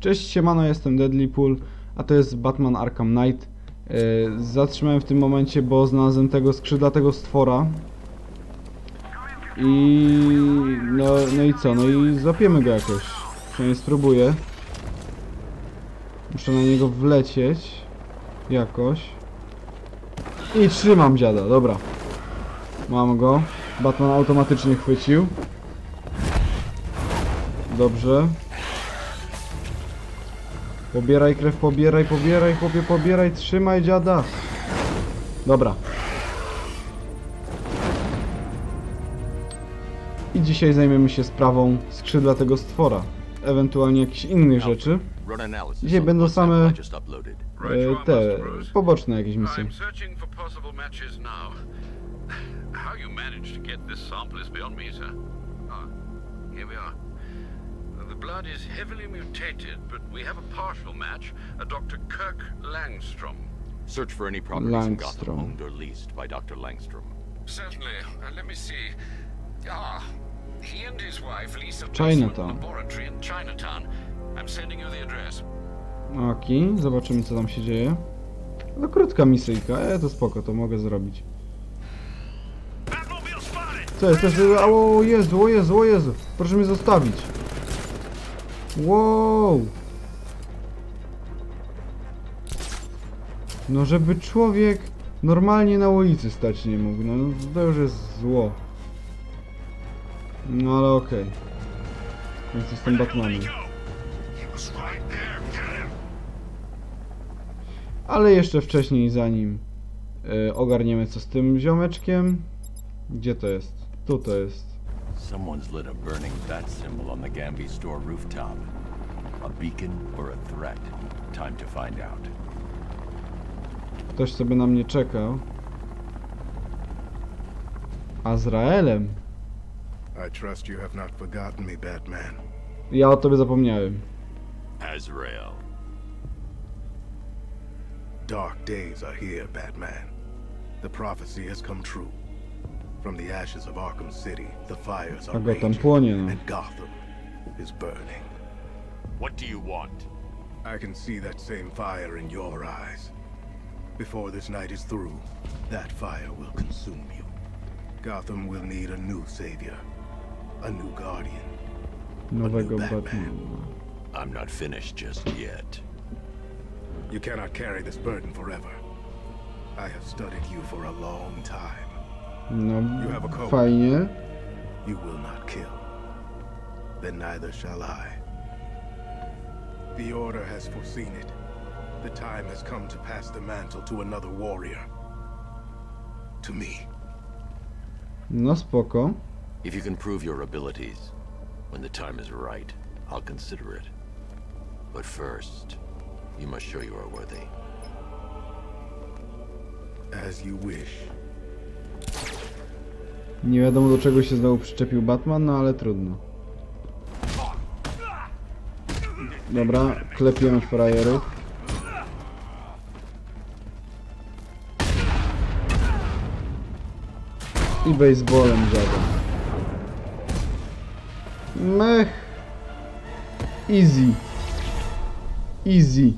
Cześć, siemano, jestem Deadly Pool, a to jest Batman Arkham Knight. Yy, zatrzymałem w tym momencie, bo znalazłem tego skrzydlatego stwora. I... No, no i co? No i złapiemy go jakoś. Przynajmniej spróbuję. Muszę na niego wlecieć. Jakoś. I trzymam dziada, dobra. Mam go. Batman automatycznie chwycił. Dobrze. Pobieraj krew, pobieraj, pobieraj, chłopie, pobieraj, trzymaj dziada. Dobra. I dzisiaj zajmiemy się sprawą skrzydlatego stwora. Ewentualnie jakichś innych rzeczy. Dzisiaj będą same e, te poboczne jakieś misje. How you managed to get this sample is beyond me, sir. Ah, here we are. The blood is heavily mutated, but we have a partial match, a Dr. Kirk Langstrom. Search for any properties in Gotham Langstrom. owned or leased by Dr. Langstrom. Certainly. Uh, let me see. Ah, he and his wife lease a Chinatown. laboratory in Chinatown. I'm sending you the address. Oki, zobaczymy co tam się dzieje. No krótka misyjka, e to spoko, to mogę zrobić. Co jest, to jest, o Jezu, o Jezu, o Jezu, proszę mnie zostawić. Wow. No żeby człowiek normalnie na ulicy stać nie mógł, no to już jest zło. No ale okej. Batmanem. He was right there. Get him! Ale jeszcze wcześniej, zanim y, ogarniemy co z tym ziomeczkiem. Gdzie to jest? Tu to jest. Someone's lit a burning bat symbol on the Gambi store rooftop. A beacon or a threat? Time to find out. Ktoś sobie na mnie czekał. Azraelem? I trust you have not forgotten me, Batman. Ja o tobie zapomniałem. Azrael. Dark days are here, Batman. The prophecy has come true. From the ashes of Arkham City, the fires are Gotham raging, płonie, and Gotham is burning. What do you want? I can see that same fire in your eyes. Before this night is through, that fire will consume you. Gotham will need a new savior, a new guardian. Nowego Batman. Batmana. I'm not finished just yet. You cannot carry this burden forever. I have studied you for a long time. No, You have a code. fajnie. You will not kill. Then neither shall I. The Order has foreseen it. The time has come to pass the mantle to another warrior. To me. No spoko. If you can prove your abilities, when the time is right, I'll consider it. But first, you must show you are worthy. As you wish. Nie wiadomo do czego się znowu przyczepił Batman, no ale trudno. Dobra, klepiemy frajerów. I baseballem dziadę. Mech. Easy. Easy.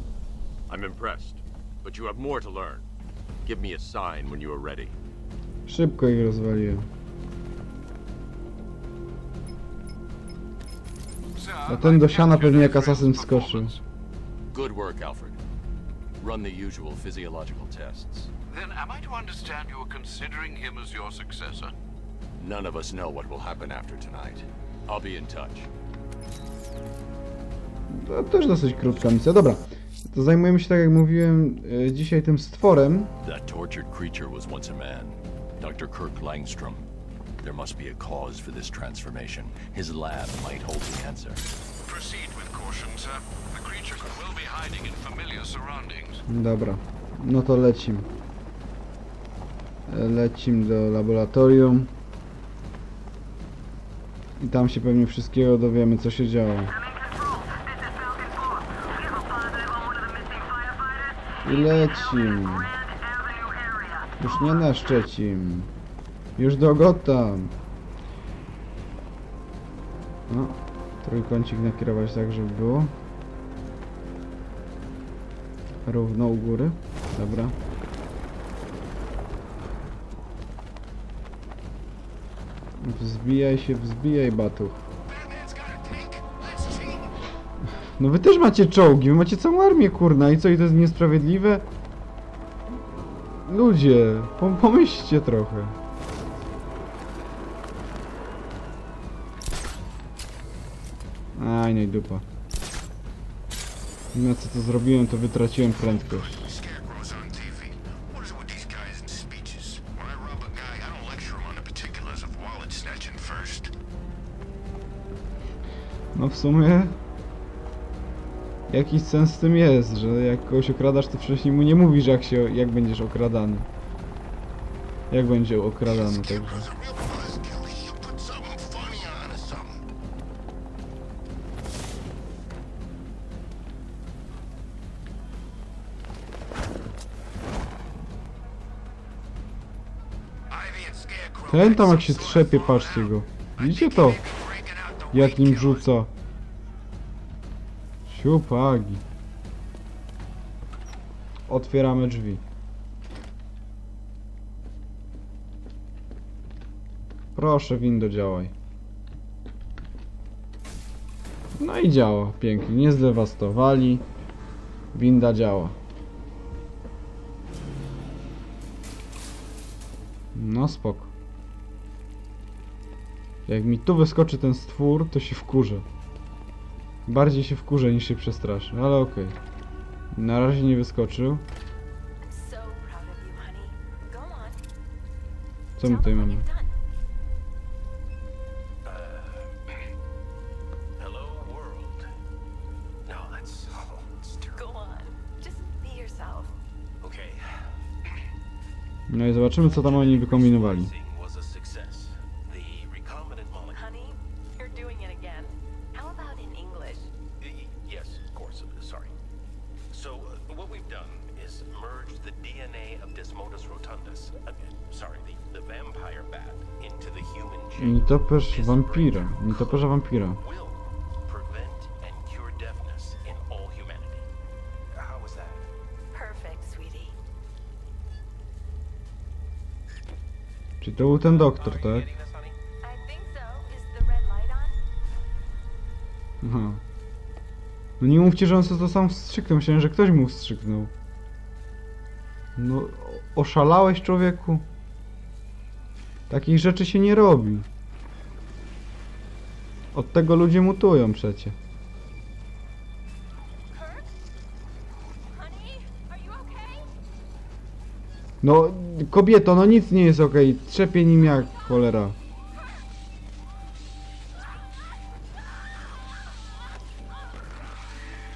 I'm impressed, but you have more to learn. Give me a sign when you are ready. Szybko ich rozwaliłem. A ten do siana pewnie jak asasyn wskoczył. performance. Good work, Alfred. Run the usual physiological tests. Then am I to understand you're considering him as your successor? None of us know what will happen after tonight. I'll be in touch. To też dosyć krótka misja. Dobra, to zajmujemy się, tak jak mówiłem, e, dzisiaj tym stworem. That tortured creature was once a man. Dr. Kirk Langstrom. There must be a cause for this transformation. His lab might hold the answer. Proceed with caution, sir. The creature could well be hiding in familiar surroundings. Dobra, no to lecim. Lecim do laboratorium. I tam się pewnie wszystkiego dowiemy, co się działo. I lecim. Już nie na Szczecin. Już do Gotham. No, trójkącik nakierować tak, żeby było. Równo u góry. Dobra. Wzbijaj się, wzbijaj, batuch. No wy też macie czołgi, wy macie całą armię, kurna. I co, i to jest niesprawiedliwe? Ludzie, pom pomyślcie trochę. Aj, i dupa. Na co to zrobiłem, to wytraciłem prędkość. No w sumie... Jakiś sens w tym jest, że jak kogoś okradasz, to wcześniej mu nie mówisz jak się, jak będziesz okradany. Jak będzie okradany, także... Ten tam jak się trzepie, patrzcie go. Widzicie to? Jak nim rzuca. Siupagi. Otwieramy drzwi. Proszę, windo działaj. No i działa, pięknie. Nie zdewastowali. Winda działa. No spoko. Jak mi tu wyskoczy ten stwór, to się wkurzę. Bardziej się wkurzę niż się przestraszę, ale okej. Na razie nie wyskoczył. Co my tutaj mamy? world. No. Okay. No i zobaczymy co tam oni wykombinowali. Nietoperz wampira. Nietoperza wampira. Czyli to był ten doktor, tak? Aha. No nie mówcie, że on sobie to sam wstrzyknął. Myślałem, że ktoś mu wstrzyknął. No, oszalałeś człowieku? Takich rzeczy się nie robi. Od tego ludzie mutują przecie. Okay? No, kobieto, no nic nie jest okej. Trzepie nim jak cholera.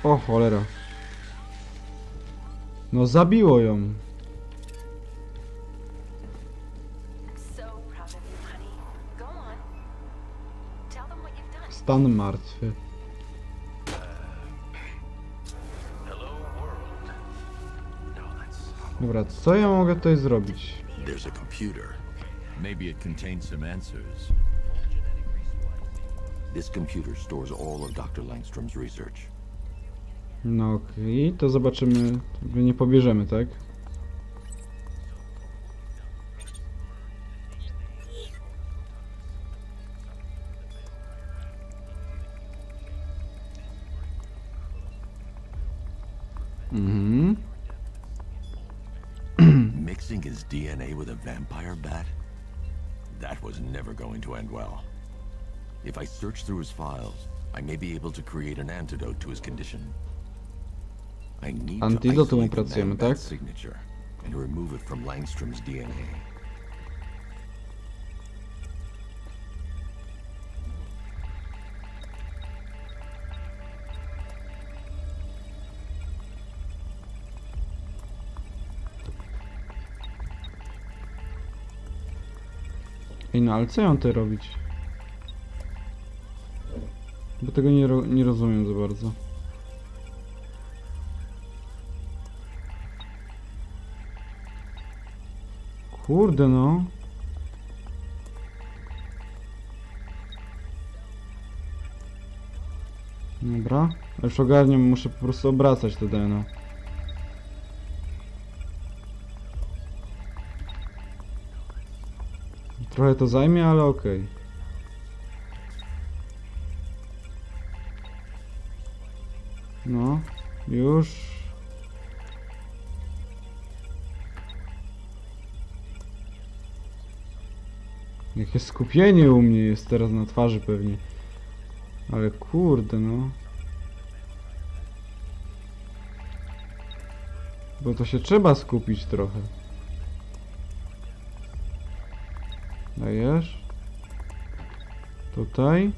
O cholera. No zabiło ją. Stan martwy. Dobra, co ja mogę tutaj zrobić? There's a computer. Maybe it contains some answers. This computer stores all of Dr. Langstrom's research. No okej, to zobaczymy. Nie pobierzemy, tak? A bat? That was never going to end well. If I search through his files, I may be able to create an antidote to his condition. I need to Antidotum isolate the signature and remove it from Langstrom's DNA. Ej, no ale co ją tutaj robić? Bo tego nie, ro nie rozumiem za bardzo. Kurde no. Dobra. Już ogarniam, muszę po prostu obracać to DNA. Trochę to zajmie, ale okej. No, już. Jakie skupienie u mnie jest teraz na twarzy pewnie. Ale kurde no. Bo to się trzeba skupić trochę. Dajesz. Tutaj.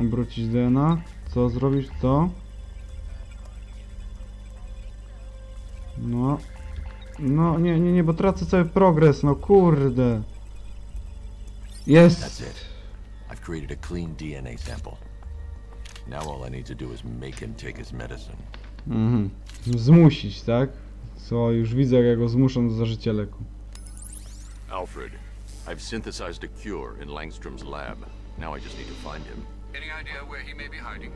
Obrócić DNA. Co zrobić? Co? No. No, nie, nie, nie, bo tracę cały progres, no kurde. Jest! I've created a clean DNA sample. Now all I need to do is make him take his medicine. Mhm. Zmusić, tak? Co, już widzę, jak ja go zmuszam do zażycia leku. Alfred, I've synthesized a cure in Langstrom's lab. Now I just need to find him. Any idea where he may be hiding?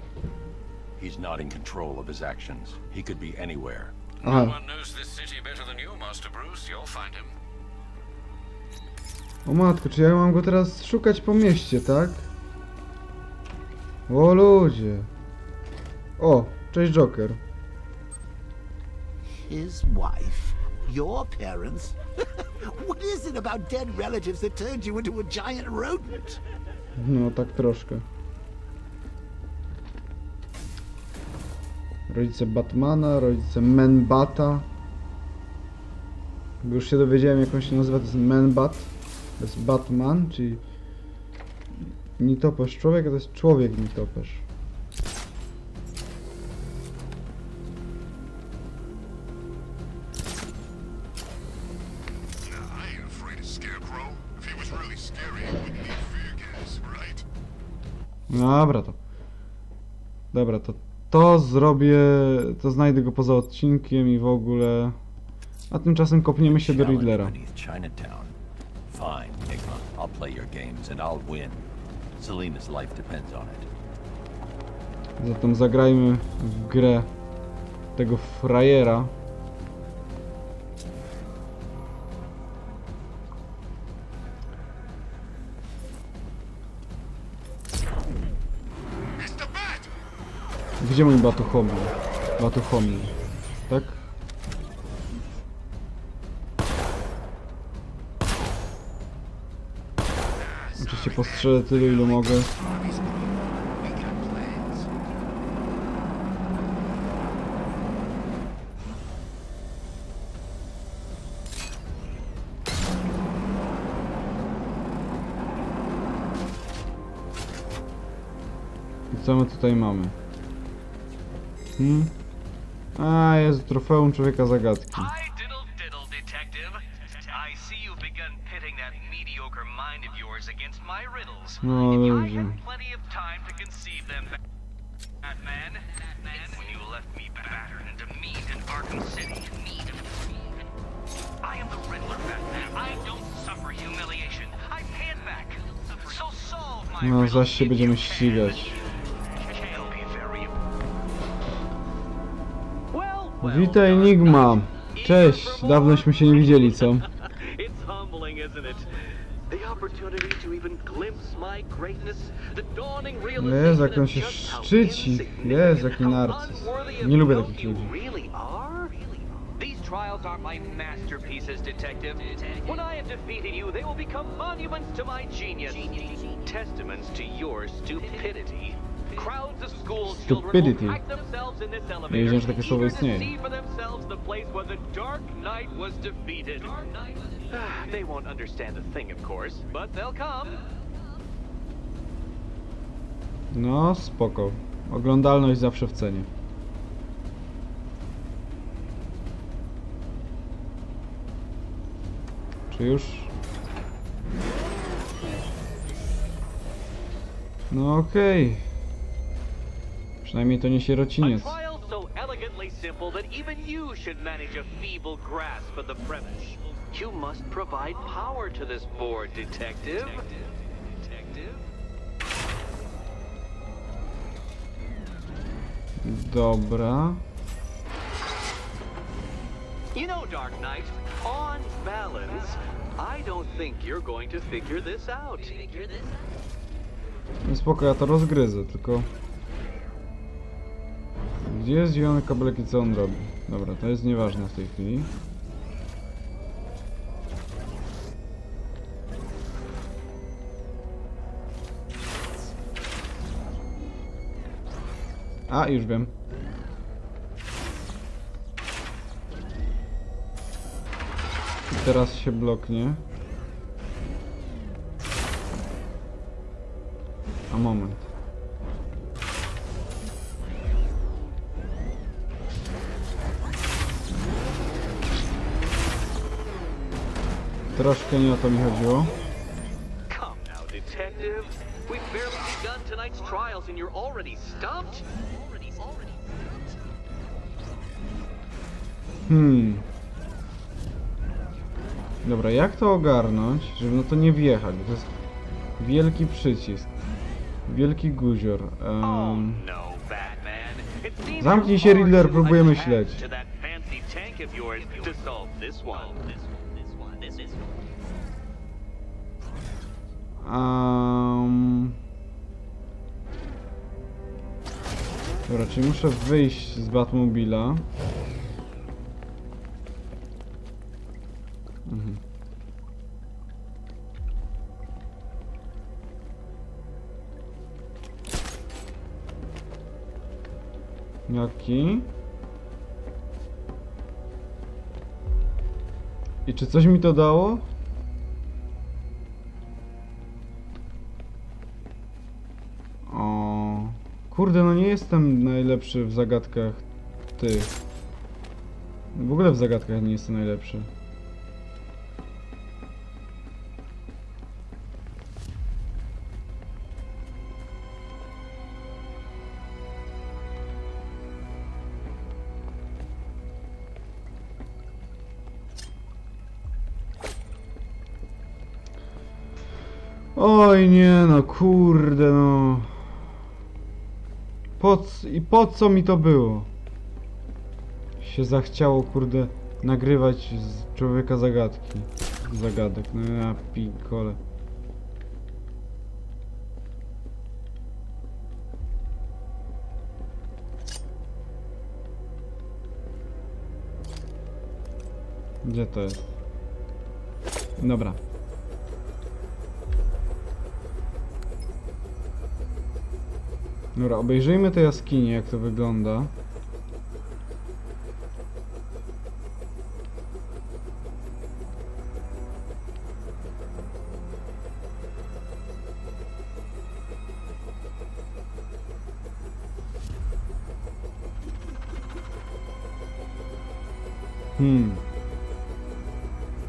He's not in control of his actions. He could be anywhere. Uh-huh. No one knows this city better than you, Master Bruce. You'll find him. O matko, czy ja mam go teraz szukać po mieście, tak? O ludzie. O, cześć Joker. His wife? Your parents? what is it about dead relatives that turned you into a giant rodent? No, tak troszkę. Rodzice Batmana, rodzice Menbata. Już się dowiedziałem jak on się nazywa, to jest Menbat. To jest Batman, czyli nietoperz człowiek, to jest człowiek nietoperz. Dobra to. Dobra, to to zrobię, to znajdę go poza odcinkiem i w ogóle. A tymczasem kopniemy się do Riddlera. Fine, Enigma. I'll play your games and I'll win. Selena's life depends on it. Zatem zagrajmy w grę tego frajera. Gdzie mój batuchomil? Batuchomil. Tak? Oczywiście postrzelę tyle ile mogę. I co my tutaj mamy? Hmm? A, jest trofeum człowieka zagadki. No, my No, zaś się będziemy ścigać. Witaj Enigma! Cześć! Dawnośmy się nie widzieli, co? Jezu, jak on się szczyci. Jezu, jaki narcyz. Nie lubię takich ludzi. trials are my masterpieces, detective. When I have defeated you, they will become monuments to my genius. Testaments to your stupidity. Stupidity. Nie wiedziałem, że takie słowo istnieje. see for themselves the place where the Dark Knight was defeated. They won't understand a thing, of course, but they'll come. No, spoko. Oglądalność zawsze w cenie. Czy już? No okej. Przynajmniej to nie sierociniec. so elegantly simple that even you should manage a feeble grasp of the premise. You must provide power to this board, detective. Dobra. You know, Dark Knight, on balance, I don't think you're going to figure this out. No spoko, ja to rozgryzę, tylko... Gdzie jest zielony kabelek i co on robi? Dobra, to jest nieważne w tej chwili. A, już wiem. I teraz się bloknie. A moment. Troszkę nie o to mi chodziło. Hmm. Dobra, jak to ogarnąć, żeby no to nie wjechać, bo to jest wielki przycisk. Wielki guzior. Seems Zamknij się, Riddler, próbuję myśleć. Um... Dobra, czyli muszę wyjść z Batmobila. Mhm. Jaki? I czy coś mi to dało? O, kurde, no nie jestem najlepszy w zagadkach tych. W ogóle w zagadkach nie jestem najlepszy. Oj nie no, kurde no. Po i po co mi to było? Się zachciało, kurde, nagrywać z człowieka zagadki. Zagadek, no ja pikole. Gdzie to jest? Dobra. Dobra, obejrzyjmy te jaskinie, jak to wygląda. Hmm.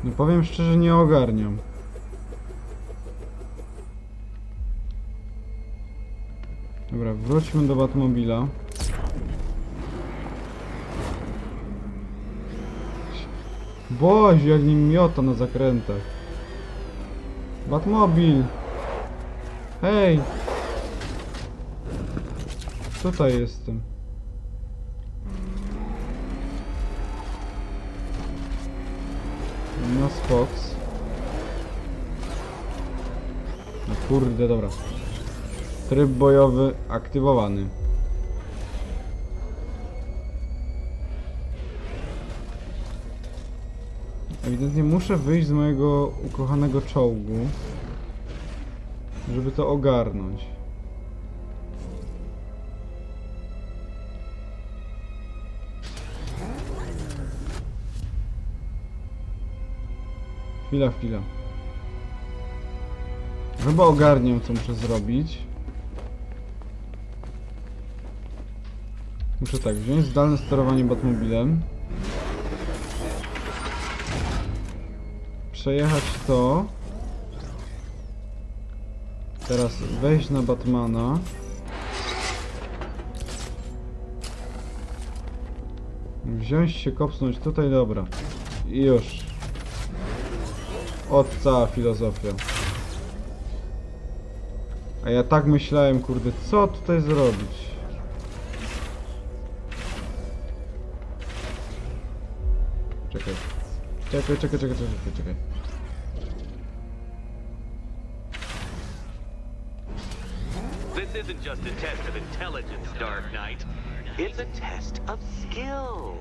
No powiem szczerze, nie ogarniam. Wróćmy do Batmobila. Boże, jak nim miota na zakrętach. Batmobil! Hej! Tutaj jestem. No Fox. No kurde, dobra. Tryb bojowy aktywowany. Ewidentnie muszę wyjść z mojego ukochanego czołgu, żeby to ogarnąć. Chwila, chwila. Chyba ogarnię, co muszę zrobić. Muszę tak, wziąć zdalne sterowanie Batmobilem. Przejechać to. Teraz wejść na Batmana. Wziąć się, kopsnąć tutaj, dobra. I już. Od cała filozofia. A ja tak myślałem, kurde, co tutaj zrobić? Czekaj, czekaj, czekaj, czekaj, czekaj. This isn't just a test of intelligence, Dark Knight. It's a test of skill.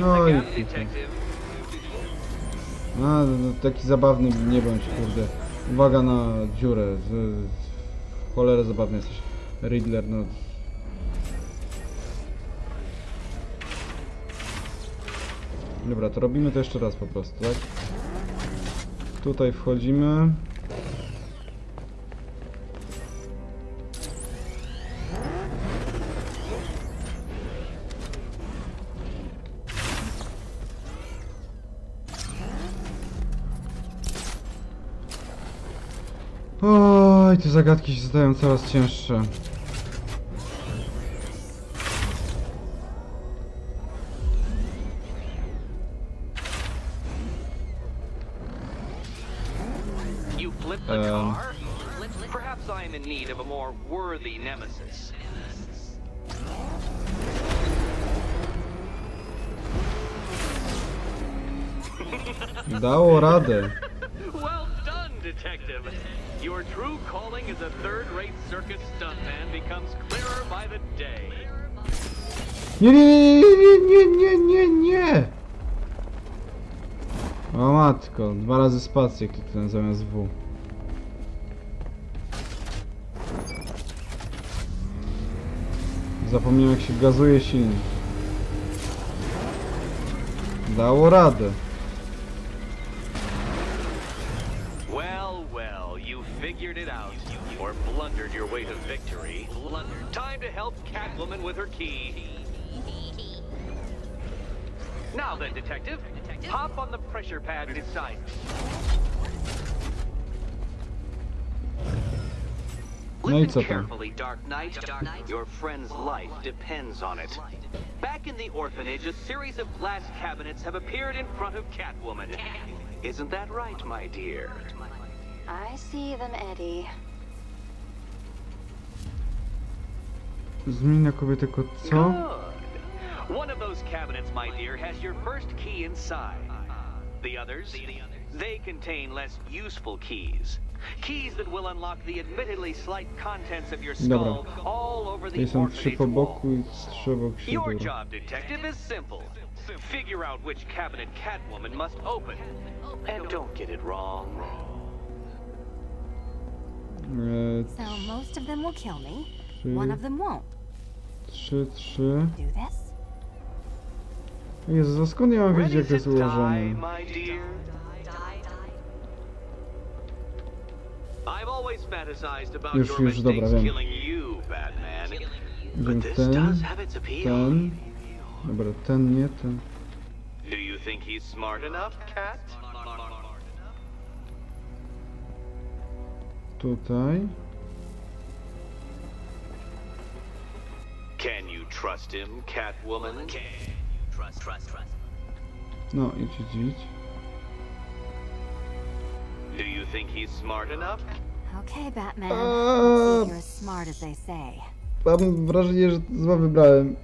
No i... A, no, no, taki zabawny nie bądź, kurde. Uwaga na dziurę. Z, z, w cholerę zabawny jesteś. Riddler, no Dobra, to robimy to jeszcze raz po prostu, tak? Tutaj wchodzimy. Oj, te zagadki się zdają coraz cięższe. Need of a more worthy nemesis. Dało radę. Well done, detective. Your true calling as a third-rate circus stuntman becomes clearer by the day. Nie, nie, nie, nie, nie, nie, nie! O matko, dwa razy spację kliknąłem zamiast W. Zapomniałem jak się gazuje silnik. Dało radę. Well, well, you figured it out. Or blundered your way to victory. Time to help Catwoman with her key. Now then, detective, hop on the pressure pad beside me. No i Listen co carefully, Dark Knight. Your friend's life depends on it. Back in the orphanage, a series of glass cabinets have appeared in front of Catwoman. Isn't that right, my dear? I see them, Eddie. Zmień na kobietę kot co? Good. One of those cabinets, my dear, has your first key inside. The others, they contain less useful keys. Keys that will unlock the admittedly slight contents of your skull Dobra. all over the Tutaj trzy orphanage po wall. boku i trzy obok siebie. Your job, detective, is simple. Figure out which cabinet Catwoman must open. And don't get it wrong. So most of them will kill me. One of them won't. trzy, trzy. Do this? Jezu, a skąd ja mam wiedzieć Ready jak to jest ułożone? I've always fantasized about Już, your już, dobra, mistakes wiem. killing you, Batman. Idziemy But this ten, does have its appeal. Dobra, ten nie, ten. Do you think he's smart enough, Cat? Tutaj. Can you trust him, Catwoman? Trust, trust, trust. No, idź, idź, idź. Do you think he's smart enough? Okay, Batman. Uh, Let's see if you're as smart as they say. Mam wrażenie, że zła wybrałem.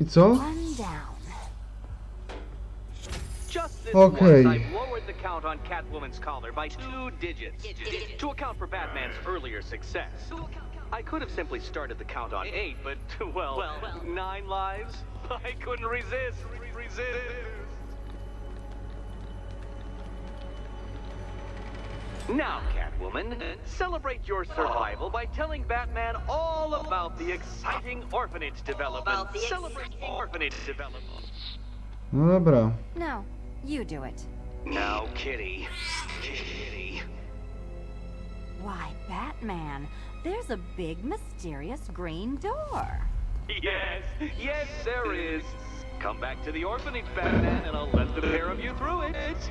I co? One down. Just this Okay. once, I've lowered the count on Catwoman's collar by two digits to account for Batman's earlier success. I could have simply started the count on eight, but, well, nine lives? I couldn't resist. Resist. Now, Catwoman, celebrate your survival by telling Batman all about the exciting orphanage development. Celebrate orphanage development. No dobra. No, you do it. Now, Kitty. Kitty. Why, Batman, there's a big mysterious green door. Yes, yes, there is. Come back to the orphanage, Batman, and I'll let the pair of you through it.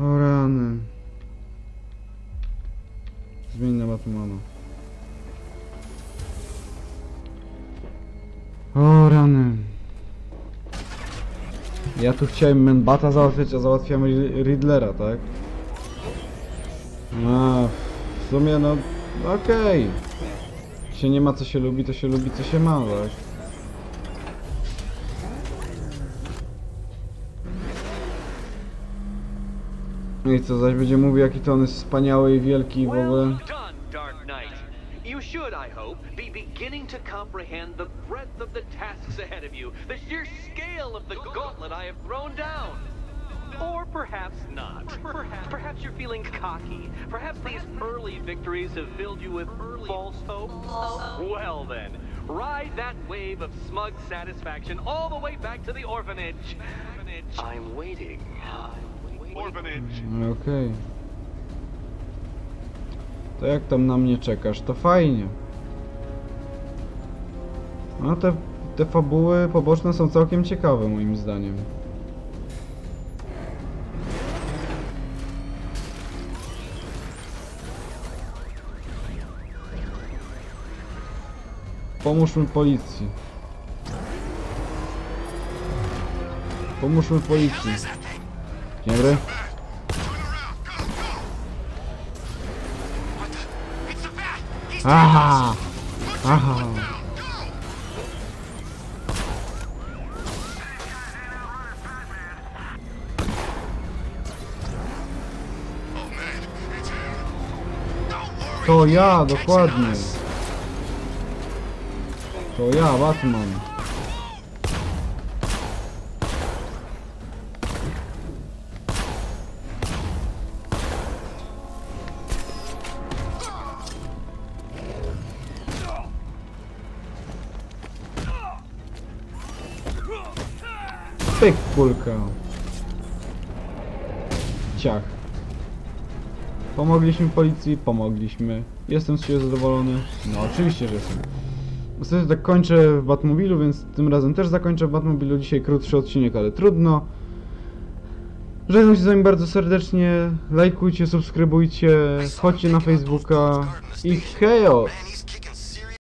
O rany. Zmień na Batmana. O rany. Ja tu chciałem Menbata załatwiać, a załatwiam Ri- Riddlera, tak? A, w sumie no, okej. się nie ma co się lubi, to się lubi co się ma, tak? No i co, zaś będzie mówił jaki to on jest wspaniały i wielki i w ogóle. You should, I hope, be beginning to comprehend the breadth of the tasks ahead of you, the sheer scale of the gauntlet I have thrown down. Or perhaps not. Perhaps, perhaps you're feeling cocky. Perhaps these early victories have filled you with false hope. Well then, ride that wave of smug satisfaction all the way back to the orphanage. I'm waiting. Orphanage. No Okej. To jak tam na mnie czekasz? To fajnie. No te, te fabuły poboczne są całkiem ciekawe moim zdaniem. Pomóżmy policji. Pomóżmy policji. Dzień dobry. Aha! Aha! To ja, dokładnie. To ja, Batman. Pyk, kulka. Ciach. Pomogliśmy policji, pomogliśmy. Jestem z siebie zadowolony. No oczywiście, że jestem. Ostatnio tak kończę w Batmobilu, więc tym razem też zakończę w Batmobilu. Dzisiaj krótszy odcinek, ale trudno. Żegnam się z wami bardzo serdecznie. Lajkujcie, subskrybujcie, chodźcie na Facebooka i chaos!